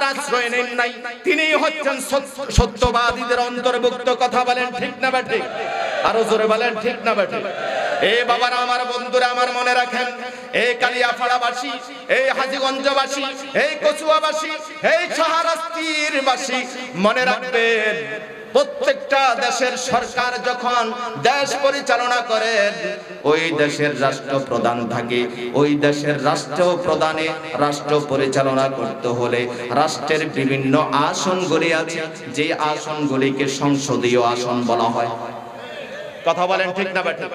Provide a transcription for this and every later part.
মাথার আশ্রয় নেন নাই। তিনি হচ্ছেন সত্যবাদীদের অন্তর্ভুক্ত কথা বলেন, ঠিক না বা ঠিক আরও জোরে বলেন, ঠিক না বা ঠিক এ বাবারা, আমার বন্ধুরা, আমার মনে রাখেন এই কালিয়াপাড়াবাসী এই হাজিগঞ্জবাসী এই কচুয়াবাসী এই সাহারাস্তির বাসী মনে রাখবেন প্রত্যেকটা দেশের সরকার যখন দেশ পরিচালনা করে, ওই দেশের রাষ্ট্র রাষ্ট্রপ্রধান থাকে। ওই দেশের রাষ্ট্র রাষ্ট্রপ্রধানে রাষ্ট্র পরিচালনা করতে হলে রাষ্ট্রের বিভিন্ন আসনগুলি আছে। যে আসনগুলিকে সংসদীয় আসন বলা হয়। কথা বলেন ঠিক না বেঠিক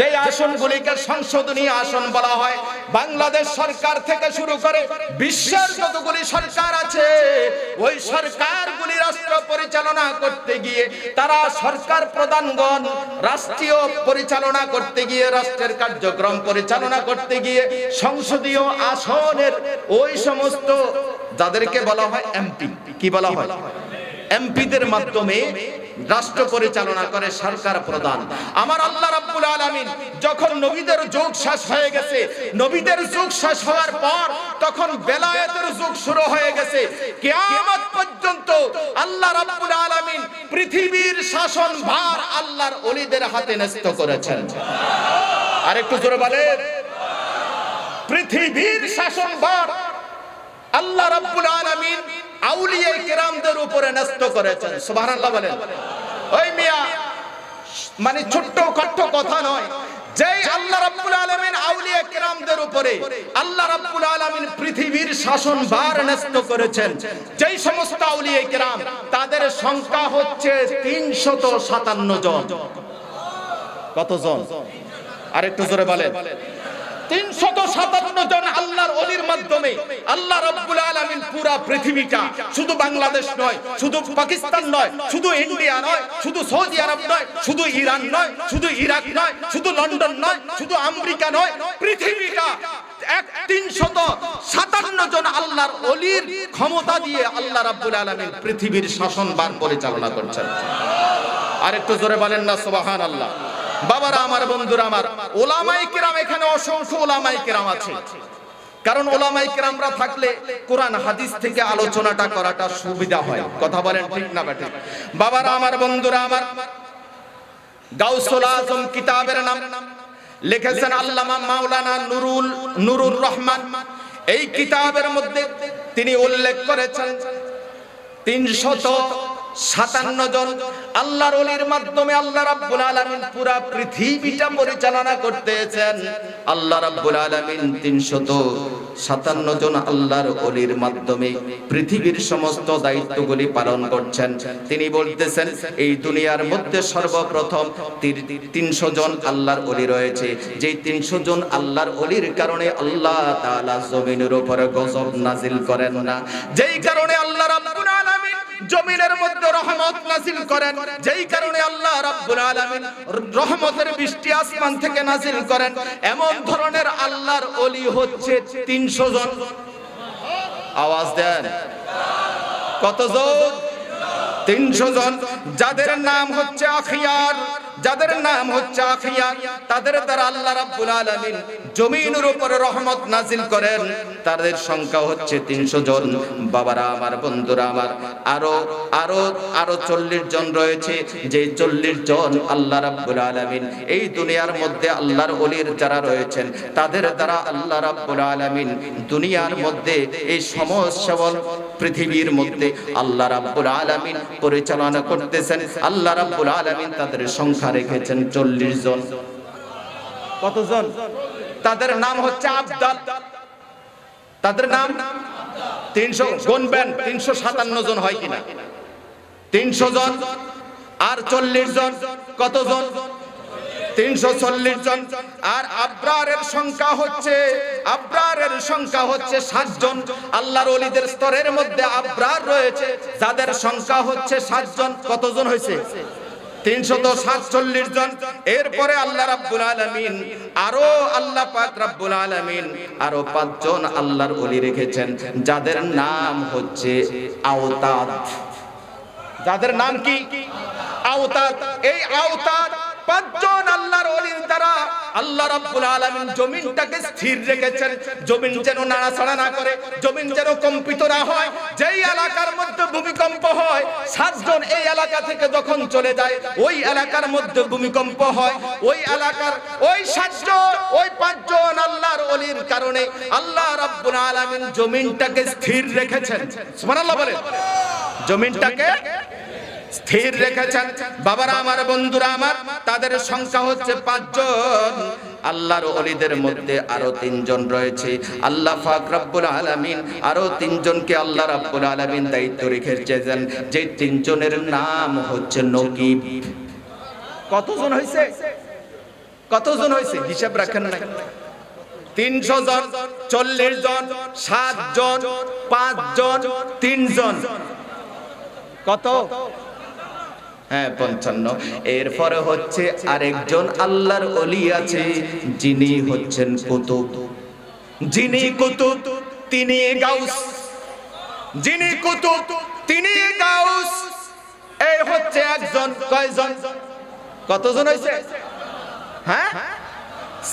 যে আসনগুলিকে সংশোধনীয় আসন বলা হয়, বাংলাদেশ সরকার থেকে শুরু করে বিশ্বের যতগুলি সরকার আছে, ওই সরকারগুলি রাষ্ট্র পরিচালনা করতে গিয়ে তারা সরকার প্রধানগণ, রাষ্ট্রীয় পরিচালনা করতে গিয়ে, রাষ্ট্রের কার্যক্রম পরিচালনা করতে গিয়ে সংসদীয় আসনের ওই সমস্ত যাদেরকে বলা হয় এমপি, কি বলা হয়? এমপিদের মাধ্যমে রাষ্ট্র পরিচালনা করে সরকার প্রধান। আমার আল্লাহ রাব্বুল আলামিন যখন নবীদের যুগ শেষ হয়ে গেছে, নবীদের যুগ শেষ হওয়ার পর তখন বেলায়েতের যুগ শুরু হয়ে গেছে। কিয়ামত পর্যন্ত আল্লাহ রাব্বুল আলামিন পৃথিবীর শাসন ভার আল্লাহর ওলিদের হাতে ন্যস্ত করেছেন। আর একটু জোরে বলেন। পৃথিবীর শাসন ভার আল্লাহ রাব্বুল আলামিন আউলিয়া কেরামদের উপরে ন্যস্ত করেছেন, সুবহানাল্লাহ বলেন। ওই মিয়া মানে ছোট্ট কট্ট কথা নয়, যেই আল্লাহ রাব্বুল আলামিন আউলিয়া কেরামদের উপরে আল্লাহ রাব্বুল আলামিন পৃথিবীর শাসন ভার ন্যস্ত করেছেন, যেই সমস্ত আউলিয়া কেরাম, তাদের সংখ্যা হচ্ছে 357 জন। কতজন? আর একটু জোরে বলেন। তিনশত সাতান্ন জন আল্লাহর অলির মাধ্যমে আল্লাহ রব্বুল আলমিন পুরা পৃথিবীটা শুধু বাংলাদেশ নয়, শুধু পাকিস্তান নয়, শুধু ইন্ডিয়া নয়, শুধু সৌদি আরব নয়, শুধু ইরান নয়, শুধু ইরাক নয়, শুধু লন্ডন নয়, শুধু আমেরিকা নয়, পৃথিবীটা এক তিনশত সাতান্ন জন আল্লাহর অলির ক্ষমতা দিয়ে আল্লাহ রাব্বুল আলমিন পৃথিবীর শাসনবার পরিচালনা করছেন। আর একটু জোরে বলেন না সুবাহান আল্লাহ বাবারা, আমার বন্ধুরা, আমার ওলামাই কিরাম এখানে অসংখ্য ওলামাই কিরাম আছে। কারণ ওলামাই কিরামরা থাকলে কোরআন, হাদিস থেকে আলোচনাটা করাটা সুবিধা হয়। কথা বলেন ঠিক না বেটে বাবারা, আমার বন্ধুরা, আমার গাউসুল আজম কিতাবের নাম লিখেছেন আল্লামা মাওলানা নুরুল, নুরুর রহমান। এই কিতাবের মধ্যে তিনি উল্লেখ করেছেন, তিনশত সাতান্ন জন আল্লাহর অলির মাধ্যমে আল্লাহ রাব্বুল আলামিন পুরা পৃথিবীটা পরিচালনা করতেছেন। আল্লাহ রাব্বুল আলামিন তিনশত সাতান্ন জন আল্লাহর অলির মাধ্যমে পৃথিবীর সমস্ত দায়িত্বগুলি পালন করছেন। তিনি বলতেছেন, এই দুনিয়ার মধ্যে সর্বপ্রথম তিনশো জন আল্লাহর অলি রয়েছে। যেই তিনশো জন আল্লাহর অলির কারণে আল্লাহ জমিনের উপরে গজব নাজিল করেন না। যেই কারণে আল্লাহ রাব্বুল আলামিন জমিনের মধ্যে রহমত নাজিল করেন। যেই কারণে আল্লাহ রাব্বুল আলামিন রহমতের বৃষ্টি আসমান থেকে নাজিল করেন। এমন ধরনের আল্লাহর ওলি হচ্ছে 300 জন। আওয়াজ দেন। কতজন 300 জন। যাদের নাম হচ্ছে আখিয়ার। যাদের নাম হচ্ছে আখিয়ার তাদের দ্বারা আল্লাহ রাব্বুল আলামিন জমিনের উপরে রহমত নাজিল করেন। তাদের সংখ্যা হচ্ছে 300 জন। বাবারা আমার, বন্ধুরা আমার, আরও আরও আরও 40 জন রয়েছে। যে 40 জন আল্লাহ রাব্বুল আলামিন এই দুনিয়ার মধ্যে আল্লাহর ওলির যারা রয়েছেন, তাদের দ্বারা আল্লাহ রাব্বুল আলামিন দুনিয়ার মধ্যে এই সমস্ত পৃথিবীর মধ্যে আল্লাহ রাব্বুল আলামিন পরিচালনা করতেছেন। আল্লাহ রাব্বুল আলামিন তাদের সংখ্যা রেখেছেন চল্লিশ জন। কতজন? তাদের নাম হচ্ছে আবদাল। তাদের নাম? তিনশো গুনবেন, তিনশো সাতান্ন জন হয় কিনা? তিনশো জন। আর চল্লিশ জন, কতজন? তিনশো চল্লিশ জন। আর আব্রারের সংখ্যা হচ্ছে, আব্রারের সংখ্যা হচ্ছে সাতজন। আল্লাহর অলিদের স্তরের মধ্যে আব্রার রয়েছে, যাদের সংখ্যা হচ্ছে সাতজন। কতজন হয়েছে? সাতচল্লিশ জন। এরপরে আল্লাহ রাব্বুল আলামিন, আরও আল্লাহ রাব্বুল আলামিন, আরও পাঁচজন আল্লাহর ওলি রেখেছেন, যাদের নাম হচ্ছে আওতাদ। যাদের নাম কি? আওতাদ। এই আওতাদ পাঁচজন আল্লাহর ওলির দ্বারা আল্লাহ রাব্বুল আলামিন জমিনটাকে স্থির রেখেছেন। জমিন যেন নাড়াচাড়া না করে, জমিন যেন কম্পিত না হয়। যেই এলাকার মধ্যে ভূমিকম্প হয়, সাতজন এই এলাকা থেকে যখন চলে যায়, ওই এলাকার মধ্যে ভূমিকম্প হয়। ওই এলাকার ওই সাতজন, ওই পাঁচজন আল্লাহর অলির কারণে আল্লাহ রাব্বুল আলামিন জমিনটাকে স্থির রেখেছেন। সুবহানাল্লাহ বলেন। জমিনটাকে স্থির রেখেছেন। বাবারা আমার, বন্ধুরা আমার, তাদের সংখ্যা হচ্ছে পাঁচজন। আল্লাহর অলিদের মধ্যে আরও তিনজন রয়েছে। আল্লাহ পাক রব্বুল আলামিন আরও তিনজনকে আল্লাহ রাব্বুল আলামিন দায়িত্ব রেখেছেন। যে তিনজনের নাম হচ্ছে নকিব। কতজন হয়েছে কতজন হয়েছে হিসাব রাখেন না তিনশো জন, চল্লিশ জন, সাত জন, পাঁচ জন তিনজন কত? হ্যাঁ পঞ্চান্ন। এরপরে হচ্ছে আরেকজন আল্লাহর অলি আছে, যিনি হচ্ছেন কুতুব। যিনি কুতুব, তিনি গাউস। যিনি কুতুব, তিনি গাউস। এই হচ্ছে একজন, কয়জন? কতজন হয়েছে? হ্যাঁ?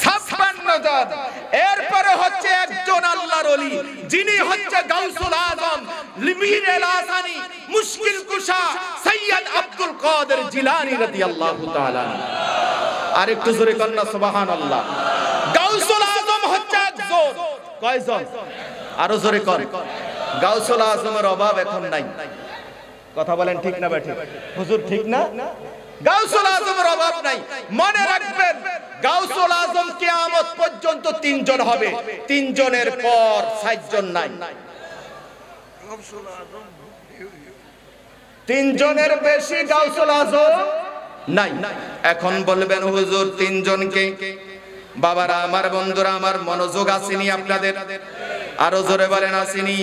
ছাপ্পান্ন জন। এরপরে হচ্ছে একজন আল্লাহর অলি যিনি হচ্ছে গাউসুল আজম লিমির আসানি, মুশকিল কুশা কাদের জিলানী রাদিয়াল্লাহু তাআলা আর একটু জোরে কন্না সুবহানাল্লাহ। গাউসুল আজম হচ্ছে একজন। কয়জন? আরও জোরে কর গাউসুল আজমের অভাব এখন নাই। কথা বলেন ঠিক না ব্যাঠিক? হুজুর ঠিক না? গাউসুল আজমের অভাব নাই। মনে রাখবেন গাউসুল আজম কিয়ামত পর্যন্ত তিনজন হবে। তিনজনের পর সাতজন নাই। তিনজনের বেশি গাউসুল আজম নাই। এখন বলবেন হুজুর তিনজনকে। বাবারা, আমার বন্ধুরা, আমার মনোযোগ আসেনি আপনাদের। আরও জোরে বলেন আসেনি।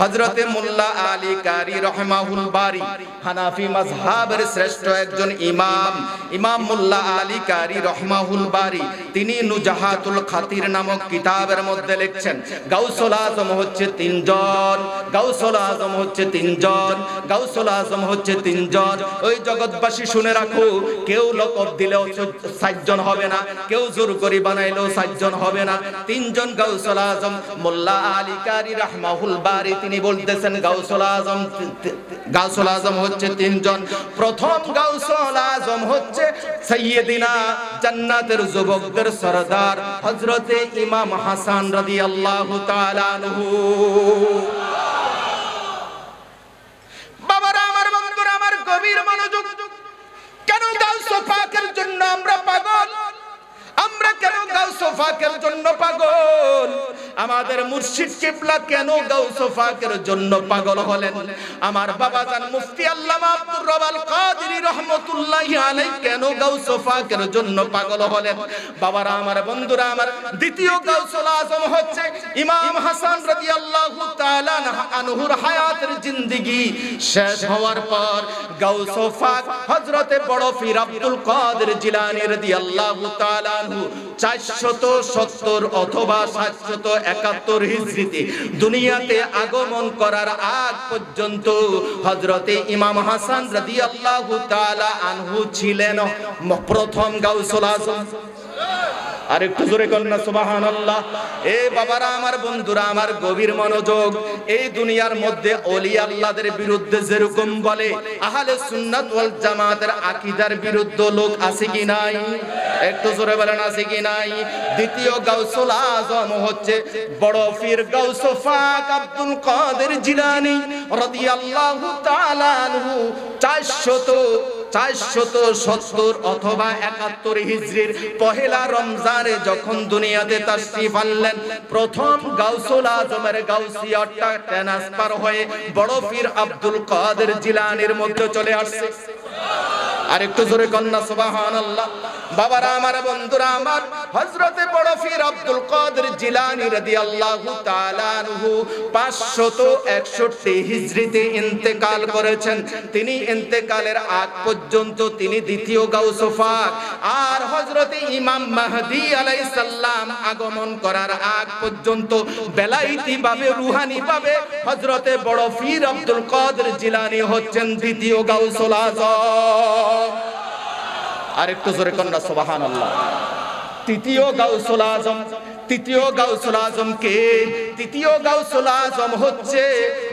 হজরতে মোল্লা আলী কারি রহমাহুল বারি, হানাফি মাযহাবের শ্রেষ্ঠ একজন ইমাম ইমাম মোল্লা আলী কারি রহমাহুল বারি, তিনি নুজাহাতুল খাতির নামক কিতাবের মধ্যে লিখছেন, গাউসুল আজম হচ্ছে তিনজন, গাউসুল আজম হচ্ছে তিনজন, গাউসুল আজম হচ্ছে তিনজন। ওই জগৎবাসী শুনে রাখো, কেউ লকব দিলেও সাতজন হবে না, কেউ জোর করে বানাইলেও সাতজন হবে না। তিনজন গাউসুল আজম, মোল্লা আলী কারি রহমাহুল বারি তিনি বলতেছেন গাউসুল আজম গাউসুল আজম হচ্ছে তিনজন। প্রথম গাউসুল আজম হচ্ছে সাইয়্যিদিনা জান্নাতের যুবকদের সরদার, হযরতে ইমাম হাসান রাদিয়াল্লাহু তাআলা আনহু। বাবারা, আমার বন্ধুরা, আমার গভীর মনোযোগ। কেন গাউসু পাকের জন্য আমরা পাগল? আমরা কেন গাউসু পাকের জন্য পাগল? আমাদের মুর্শিদ কিবলা কেন গাউসু পাকের জন্য পাগল হলেন? আমার বাবা জান মুফতি আল্লামা আব্দুর রবাল কাদেরী রাহমাতুল্লাহি আলাইহি কেন গাউসু পাকের জন্য পাগল হলেন? বাবারা, আমার বন্ধুরা, আমার দ্বিতীয় গাউসুল আজম হচ্ছে ইমাম হাসান রাদিয়াল্লাহু তাআলা আনহুর হায়াতের জিন্দেগি শেষ হওয়ার পর গাউসু পাক হযরতে বড় পীর আব্দুল কাদের জিলানী রাদিয়াল্লাহু তাআলা আনহু 470 অথবা 771 হিজরিতে দুনিয়াতে আগমন করার আগ পর্যন্ত হযরতে ইমাম হাসান আনহু ছিলেন প্রথম গাউসুল আজম। আর একটু জোরে না, সুবহানাল্লাহ। এ বাবারা, আমার বন্ধুরা, আমার গভীর মনোযোগ। এই দুনিয়ার মধ্যে অলি আল্লাহদের বিরুদ্ধে যেরকম বলে, আহলে সুন্নাত ওয়াল জামাতের আকীদার বিরুদ্ধে লোক আছে কি নাই? একটু জোরে বলেন, আছে কি নাই? দ্বিতীয় গাউসুল আজম হচ্ছে বড় পীর গাউস পাক আব্দুল কাদের জিলানী, রাদিয়াল্লাহু তাআলা আনহু 400 চারশত সত্তর অথবা একাত্তর হিজরির পহেলা রমজানে যখন দুনিয়াতে তার তাশরিফ আনলেন, প্রথম গাউসুল আজমের গাউসিয়াটা ট্রান্সফার হয়ে বড় পীর আব্দুল কাদের জিলানির মধ্যে চলে আসছে। আর একটু জোরে কন্যা, সুবহানাল্লাহ। বাবারা, আমার বন্ধুরা, আমার হযরতে বড় পীর আব্দুল কাদের জিলানী রাদিয়াল্লাহু তাআলা আনহু 561 হিজরিতে ইন্তেকাল করেছেন। তিনি ইন্তেকালের আগ পর্যন্ত তিনি দ্বিতীয় গাউসে পাক আর হযরতে ইমাম মাহদি আলাইহিস সালাম আগমন করার আগ পর্যন্ত বেলাইতি ভাবে রুহানি ভাবে হযরতে বড় পীর আব্দুল কাদের জিলানী হচ্ছেন দ্বিতীয় গাউসুল আজম আর একটু জোরে কন্যা সোবাহান তৃতীয় গাউসুল আজম। তৃতীয় গাউসুল আজম কে তৃতীয় গাউসুল আজম হচ্ছে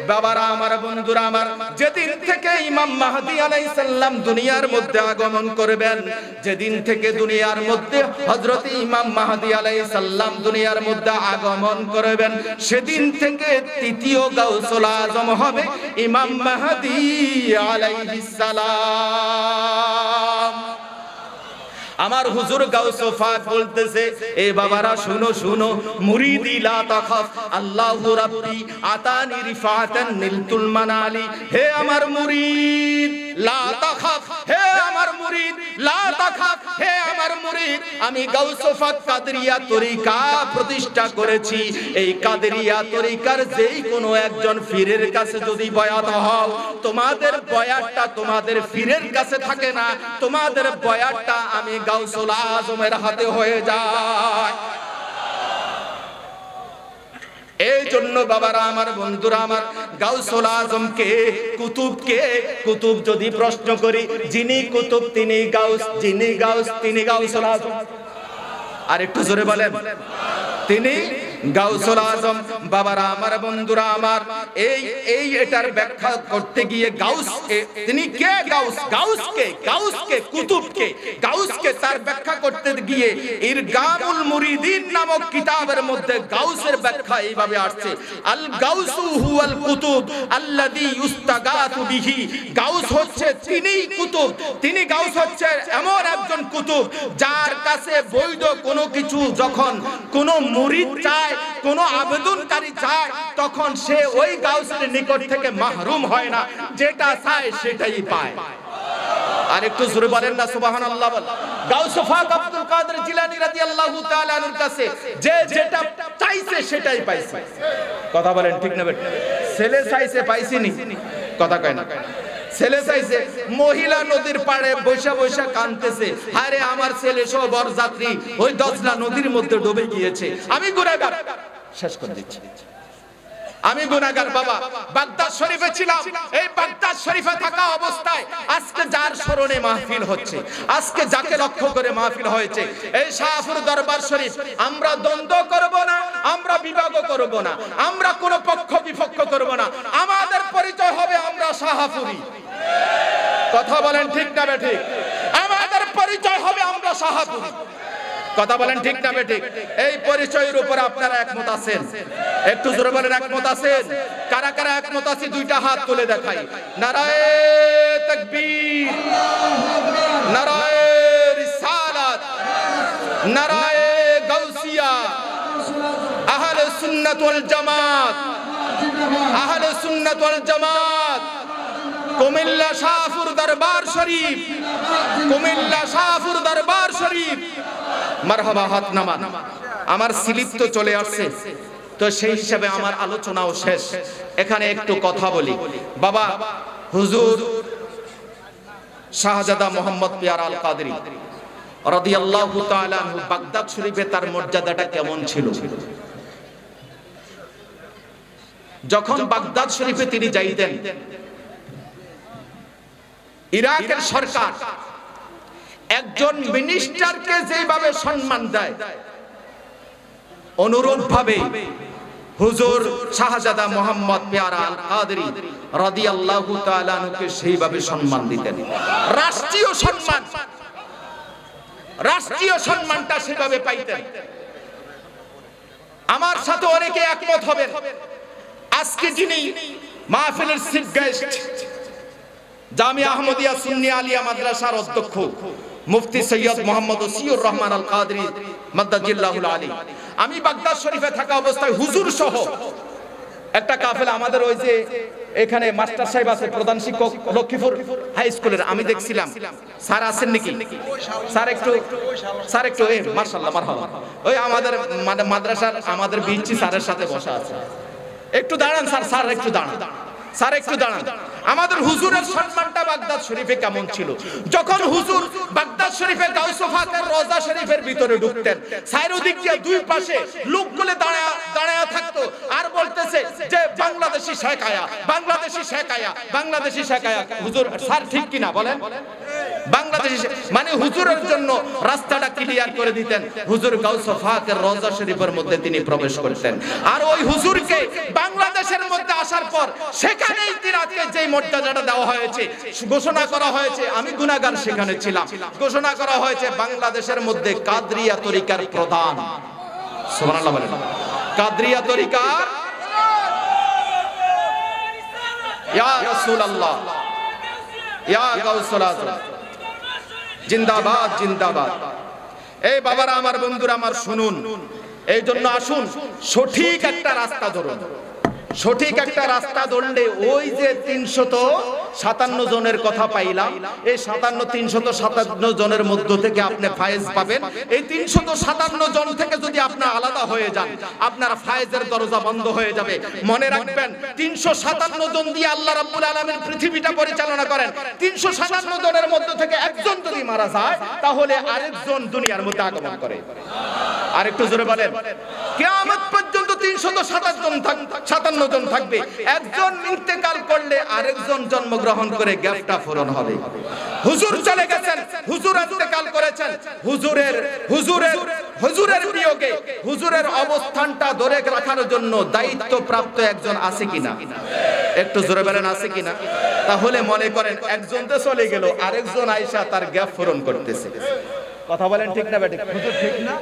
বাবারা, আমার বন্ধুরা, আমার যেদিন থেকে ইমাম মাহদি আলাইহিস সালাম দুনিয়ার মধ্যে আগমন করবেন, যেদিন থেকে দুনিয়ার মধ্যে হযরত ইমাম মাহদি আলাইহিস সালাম দুনিয়ার মধ্যে আগমন করবেন, সেদিন থেকে তৃতীয় গাউসুল আজম হবে ইমাম মাহদি আলাইহিস সালাম। আমার হুজুর গাউসফাত বলতেছে, এ বাবারা, শুনো শুনো, মুরিদি লা তাখাফ, আল্লাহু রাব্বি আতানি রিফাতান নিলতুল মানালি, হে আমার মুরিদ, লা তাখাফ, হে আমার মুরিদ, লা তাখাফ, হে আমার মুরিদ, আমি গাউসফাত কাদরিয়া তরিকা প্রতিষ্ঠা করেছি। এই কাদরিয়া তরিকার যেই কোনো একজন ফিরের কাছে যদি বয়াত হও, তোমাদের বয়াতটা তোমাদের ফিরের কাছে থাকে না, তোমাদের বয়াতটা আমি গাউসুল আজমের হাতে হয়ে যায়। এই জন্য বাবারা আমার, বন্ধুরা আমার গাউসুল আজমকে, কুতুবকে, কুতুব যদি প্রশ্ন করি, যিনি কুতুব, তিনি গাউস, যিনি গাউস, তিনি গাউসুল আজম। আর একটু জোরে বলেন। তিনি গাউসুল আজম বাবারা আমার, বন্ধুরা আমার, এই এই এটার ব্যাখ্যা করতে গিয়ে গাউস তিনি কে গাউস? গাউস কে গাউস কে কুতুব কে গাউস কে তার ব্যাখ্যা করতে গিয়ে ইরগামুল মুরিদিন নামক কিতাবের মধ্যে গাউসের ব্যাখ্যা এইভাবে আসছে। আল গাউসু হুয়াল কুতুব আল্লাযী ইউস্তাগাতু বিহি। গাউস হচ্ছে তিনি কুতুব। তিনি গাউস হচ্ছে এমন একজন কুতুব যার কাছে বৈধ কোনো কিছু যখন কোনো মুরিদ চায় কোনো আবেদনকারী তখন সে ওই গাউসের নিকট থেকে মাহরুম হয় না, যেটা চায় সেটাই পায়। আর একটু বলেন না ফাক আব্দুল যে যেটা চাইছে সেটাই পাইছে। কথা বলেন ঠিক না চাইছে কথা কয় না। ছেলে চাইছে, মহিলা নদীর পাড়ে বৈশা বৈশা কানতেছে আরে আমার ছেলে সহ বর যাত্রী ওই দশলা নদীর মধ্যে ডুবে গিয়েছে। আমি ঘুরে শেষ করে দিচ্ছি। আমি গুনাগার বাবা। বাগদাদ শরীফে ছিলাম। এই বাগদাদ শরীফে থাকা অবস্থায় আজকে যার স্মরণে মাহফিল হচ্ছে, আজকে যাকে লক্ষ্য করে মাহফিল হয়েছে, এই শাহপুর দরবার শরীফ, আমরা দ্বন্দ্ব করব না, আমরা বিভাগ করব না, আমরা কোনো পক্ষ বিপক্ষ করব না, আমাদের পরিচয় হবে আমরা শাহাপুরি কথা বলেন ঠিক না ঠিক? আমাদের পরিচয় হবে আমরা শাহাপুরি কথা বলেন ঠিক না বে ঠিক এই পরিচয়ের উপর আপনারা একমত আছেন? একটু জোরে বলেন একমত আছেন? কারা কারা একমত আছে দুইটা হাত তুলে দেখাই। নারায়ে তাকবীর, নারায়ে রিসালাত, নারায়ে গাউসিয়া, আহলে সুন্নাত ওয়াল জামাত, আহলে সুন্নাত ওয়াল জামাত, কুমিল্লা শাহপুর দরবার শরীফ, কুমিল্লা শাহপুর দরবার শরীফ মারহাবা হাত নামান আমার স্লিপ তো চলে আসছে। তো সেই হিসাবে আমার আলোচনাও শেষ। এখানে একটু কথা বলি। বাবা, হুজুর শাহজাদা মোহাম্মদ পিয়ার আল কাদরি রাদিয়াল্লাহু তাআলা আনহু, বাগদাদ শরীফে তার মর্যাদাটা কেমন ছিল? যখন বাগদাদ শরীফে তিনি যাইতেন, ইরাকের সরকার একজন মিনিস্টারকে যেভাবে সম্মান দেয় অনুরূপ ভাবে হুজুর শাহজাদা মোহাম্মদ পেয়ারা আল কাদরি রাদিয়াল্লাহু তাআলা আনহুকে সেইভাবে সম্মান দিতেন। রাষ্ট্রীয় সম্মান। রাষ্ট্রীয় সম্মানটা সেভাবে পাইতেন। আমার সাথে অনেকে একমত হবেন। আজকে যিনি মাহফিলের চিফ গেস্ট জামিয়া আহমদিয়া সুন্নি আলিয়া মাদ্রাসার অধ্যক্ষ। মুফতি সৈয়দ মোহাম্মদ ওসিউর রহমান আল কাদরি মাদ্দাজিল্লাহুল আলী। আমি বাগদাদ শরীফে থাকা অবস্থায় হুজুর সহ একটা কাফেলা আমাদের ওই যে এখানে মাস্টার সাহেব আছে প্রধান শিক্ষক লক্ষ্মীপুর হাই স্কুলের আমি দেখছিলাম। স্যার আছেন নাকি? স্যার একটু স্যার একটু এ মার্শাল্লাহ মারহাবা। ওই আমাদের মানে মাদ্রাসার আমাদের বিচ্ছি স্যারের সাথে বসা আছে। একটু দাঁড়ান স্যার স্যার একটু দাঁড়ান। স্যার একটু দাঁড়ান। আমাদের হুজুরের সম্মানটা বাগদাদ শরীফে কেমন ছিল? যখন হুজুর বাগদাদ শরীফে গাউসফাকের রোজা শরীফের ভিতরে ঢুকতেন। চারিদিক দিয়ে দুই পাশে লোক লোকগুলো দাঁড়ায় দাঁড়ায় থাকতো। আর বলতেছে যে বাংলাদেশি শেখায়া বাংলাদেশি শেখায়া বাংলাদেশি শেখায়া হুজুর স্যার ঠিক কিনা বলেন? বাংলাদেশে মানে হুজুরের জন্য রাস্তাটা ক্লিয়ার করে দিতেন। হুজুর গাউসে ফাকের রওজা শরীফের মধ্যে তিনি প্রবেশ করতেন। আর ওই হুজুরকে বাংলাদেশের মধ্যে আসার পর সেখানেই তিনাতকে যেই মর্যাদাটা দেওয়া হয়েছে, ঘোষণা করা হয়েছে, আমি গুনাহগার সেখানে ছিলাম। ঘোষণা করা হয়েছে, বাংলাদেশের মধ্যে কাদরিয়া তরিকার প্রধান। সুবহানাল্লাহ বলেন। কাদরিয়া তরিকার ইয়া রাসূলুল্লাহ। ইয়া গাউসুল আজম। জিন্দাবাদ জিন্দাবাদ। এই বাবারা আমার, বন্ধুরা আমার, শুনুন। এই জন্য আসুন, সঠিক একটা রাস্তা ধরুন। সঠিক একটা রাস্তা ধরলে ওই যে তিনশত সাতান্ন জনের কথা পাইলাম। এই সাতান্ন, তিনশত সাতান্ন জনের মধ্য থেকে আপনি ফায়েজ পাবেন। এই তিনশত সাতান্ন জন থেকে যদি আপনি আলাদা হয়ে যান, আপনার ফায়েজের দরজা বন্ধ হয়ে যাবে। মনে রাখবেন তিনশো সাতান্ন জন দিয়ে আল্লাহ রাব্বুল আলামিন পৃথিবীটা পরিচালনা করেন। তিনশো সাতান্ন জনের মধ্য থেকে একজন যদি মারা যায়, তাহলে আরেকজন দুনিয়ার মধ্যে আগমন করে। আরেকটু জোরে বলেন। কিয়ামত পর্যন্ত তিনশত সাতান্ন জন থাকবে। একজন ইন্তেকাল করলে আরেকজন জন্মগ্রহণ করে গ্যাপটা পূরণ হবে। হুজুর চলে গেছেন, হুজুর ইন্তেকাল করেছেন। হুজুরের হুজুরের হুজুরের বিয়োগে হুজুরের অবস্থানটা ধরে রাখার জন্য দায়িত্ব প্রাপ্ত একজন আছে কিনা? একটু জোরে বলেন, আছে কিনা? তাহলে মনে করেন একজন তো চলে গেল, আরেকজন আয়সা তার গ্যাপ পূরণ করতেছে। কথা বলেন ঠিক না হুজুর ঠিক না?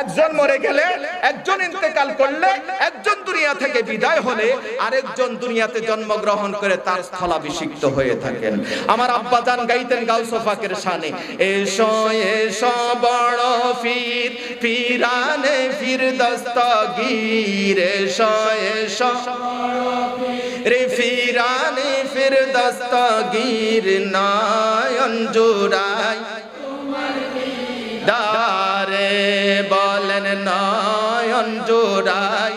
একজন মরে গেলে একজন ইন্তেকাল করলে একজন দুনিয়া থেকে বিদায় হলে আরেকজন দুনিয়াতে জন্মগ্রহণ করে তার স্থলাভিষিক্ত হয়ে থাকেন। আমার আব্বা জান গাইতেন গাউসফাকের শানে। এসো এসো বড় ফির ফিরানে ফির দস্তগীর এসো এসো রে ফিরানে ফির দস্তগীর নয়ন জোড়াই জোড়াই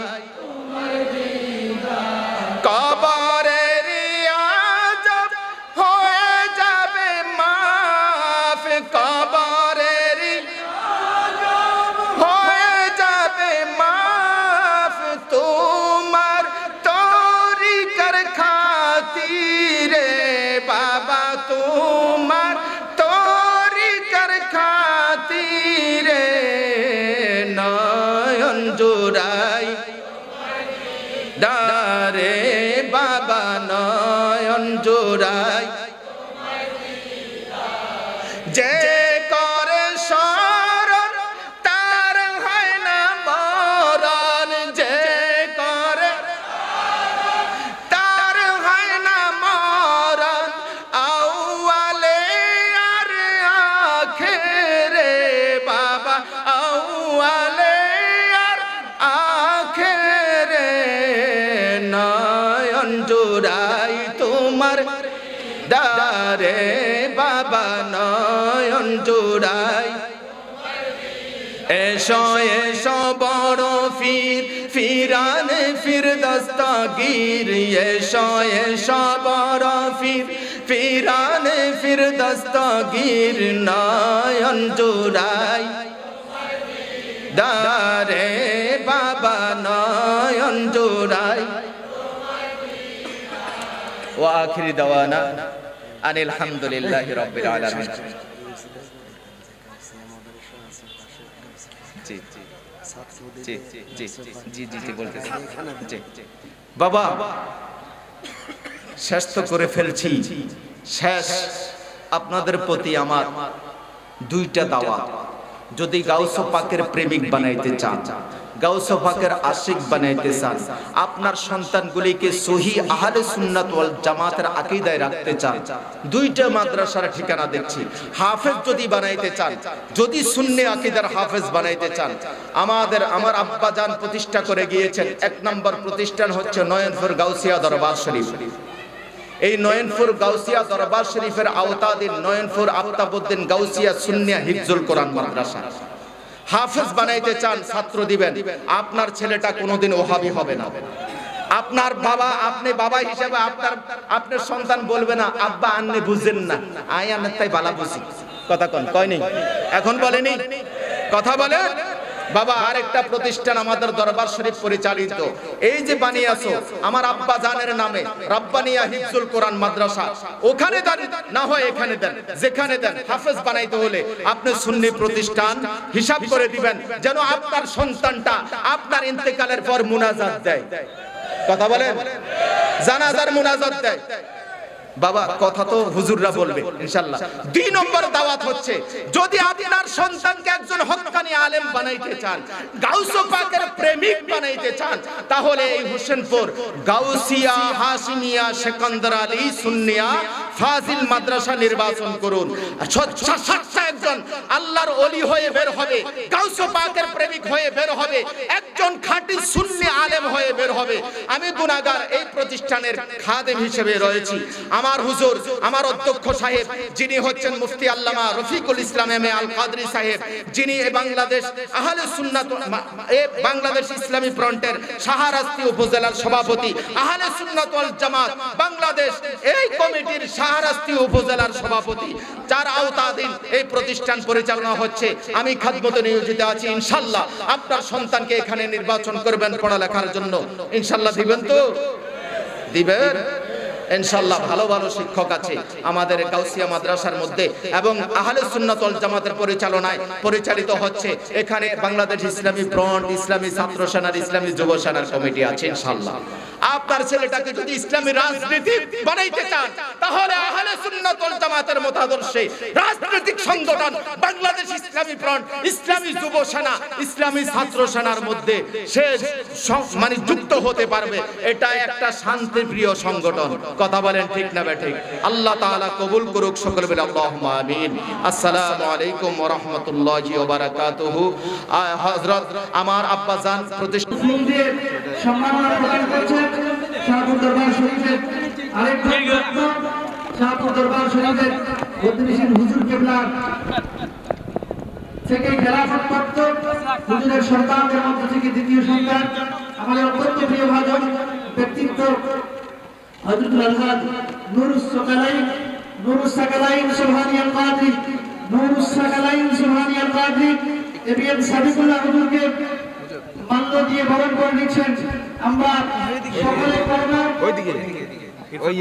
জোড়াই দারে বাবা নয়ন জোড়াই। এসো এসো বড় ফির, ফিরান ফির দস্তাগির এসো এসো বড় ফির, ফিরান ফির দস্তাগির নয়ন জুড়াই। দারে বাবা, নয়ন জুড়াই। ও আখিরি দাওয়ানা। আনিল হামদুলিল্লাহি রাব্বিল আলামিন। জি জি জি জি জি বলতেছি। জি বাবা শেষ তো করে ফেলছি। শেষ আপনাদের প্রতি আমার দুইটা দাওয়া যদি গাউস পাকের প্রেমিক বানাইতে চান। গাউস পাকের আশিক বানাইতে চান। আপনার সন্তানগুলিকে সহি আহলে সুন্নাত ওয়াল জামাতের আকীদায় রাখতে চান। দুইটা মাদ্রাসার ঠিকানা দেখছি। হাফেজ যদি বানাইতে চান, যদি সুন্নি আকীদার হাফেজ বানাইতে চান, আমাদের আমার আব্বা জান প্রতিষ্ঠা করে গিয়েছেন। এক নম্বর প্রতিষ্ঠান হচ্ছে নয়নপুর গাউসিয়া দরবার শরীফ। এই নয়নপুর গাউসিয়া দরবার শরীফের আওতাধীন নয়নপুর আফতাবউদ্দিন গাউসিয়া সুন্নিয়া হিফজুল কোরআন মাদ্রাসা। হাফেজ বানাইতে চান ছাত্র দিবেন। আপনার ছেলেটা কোনোদিন ওহাবি হবে না। আপনার বাবা আপনি বাবা হিসেবে আপনার আপনার সন্তান বলবে না আব্বা আন্নে বুঝেন না। আই আন্নের তাই বালা বুঝি। কথা কন কয় নেই এখন বলেনি? কথা বলে বাবা, আরেকটা প্রতিষ্ঠান আমাদের দরবার শরীফ পরিচালিত। এই যে বানিয়েছো আমার আব্বা জানের নামে, রব্বানিয়া হিফজুল কোরআন মাদ্রাসা। ওখানে দেন, না হয় এখানে দেন, যেখানে দেন, হাফেজ বানাইতে হলে আপনি সুন্নি প্রতিষ্ঠান হিসাব করে দিবেন, যেন আপনার সন্তানটা আপনার ইন্তেকালের পর মুনাজাত দেয়। কথা বলেন? জানাজার মুনাজাত দেয়। বাবা, কথা তো হুজুররা বলবে, ইনশাআল্লাহ। দুই নম্বর দাওয়াত হচ্ছে, যদি আপনার সন্তানকে একজন হক্কানি আলেম বানাইতে চান, গাউস পাকের প্রেমিক বানাইতে চান, তাহলে এই হোসেনপুর, গাউসিয়া, হাসিমিয়া, সেকন্দর আলী, সুন্নিয়া, ফাজিল মাদ্রাসা নির্বাচন করুন। একজন আল্লাহর অলি হয়ে বের হবে, গাউস পাকের প্রেমিক হয়ে বের হবে, একজন খাঁটি সুন্নি আলেম হয়ে বের হবে। আমি গুনাহগার এই প্রতিষ্ঠানের খাদেম হিসেবে রয়েছি। আমার হুজুর, আমার অধ্যক্ষ সাহেব, যিনি হচ্ছেন মুফতি আল্লামা রফিকুল ইসলাম এম এ আল কাদরি সাহেব, যিনি এই বাংলাদেশ আহলে সুন্নাত এ বাংলাদেশ ইসলামী ফ্রন্টের শাহরাস্তি উপজেলার সভাপতি, আহলে সুন্নাত ওয়াল জামাত, বাংলাদেশ এই কমিটির শাহরাস্তি উপজেলার সভাপতি, যার আওতাধীন এই প্রতিষ্ঠান পরিচালনা হচ্ছে, আমি খাদমতে নিয়োজিত আছি, ইনশাল্লাহ আপনার সন্তানকে এখানে নির্বাচন করবেন পড়ালেখার জন্য। ইনশাল্লাহ দিবেন তো? দিবেন? ইনশাল্লাহ ভালো ভালো শিক্ষক আছে। আমাদের কাউসিয়া মাদ্রাসার মধ্যে এবং আহলে সুন্নাত ওয়াল জামাতের পরিচালনায় পরিচালিত হচ্ছে। এখানে বাংলাদেশ ইসলামী ফ্রন্ট, ইসলামী ছাত্র সেনার, ইসলামী যুব সেনার কমিটি আছে ইনশাল্লাহ আপনার ছেলেটাকে যদি ইসলামী রাজনীতি বানাইতে চান তাহলে আহলে সুন্নাত ওয়াল জামাতের মতাদর্শে রাজনৈতিক সংগঠন বাংলাদেশ ইসলামী ফ্রন্ট ইসলামী যুব সেনা ইসলামী ছাত্র সেনার মধ্যে সে মানে যুক্ত হতে পারবে এটা একটা শান্তিপ্রিয় সংগঠন। কথা বলেন ঠিক না ঠিক আল্লাহ তাআলা কবুল করুক সকল বলে আল্লাহুম্মা আমিন। আসসালামু আলাইকুম ওয়া রাহমাতুল্লাহি ওয়া বারাকাতুহু। হযরত আমার আব্বা জান প্রতিষ্ঠা সম্মাননা প্রদান করছেন। শাহপুর দরবার শরীফের আরেক ভক্ত শাহপুর দরবার শরীফের বদরিশিন হুজুর কেবলার থেকে খেলাফত প্রাপ্ত হুজুরের সন্তানদের মধ্যে থেকে দ্বিতীয় সন্তান আমাদের অত্যন্ত প্রিয় ভাজন ব্যক্তিত্ব হযরতুল আলহাজ নুরুস নুরুস সাকালাইন সুবহানিয়াল কাদরি নুরুস সাকালাইন সুবহানিয়াল কাদরি এবিএম সাদিকুল্লাহ হুজুরকে মাল্য দিয়ে বরণ করে নিচ্ছেন। আমরা সকলে করোনা ওইদিকে ওই